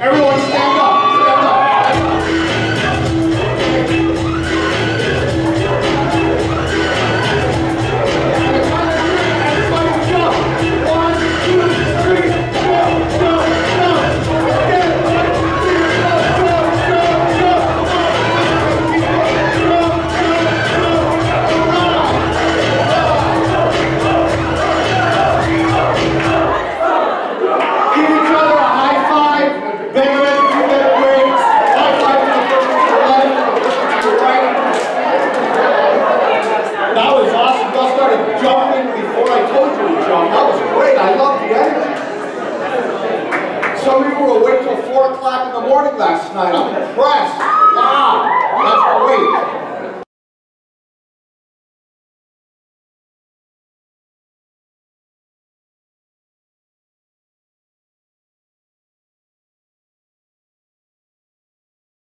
Everyone stand. Some people were awake till 4 o'clock in the morning last night. I'm impressed.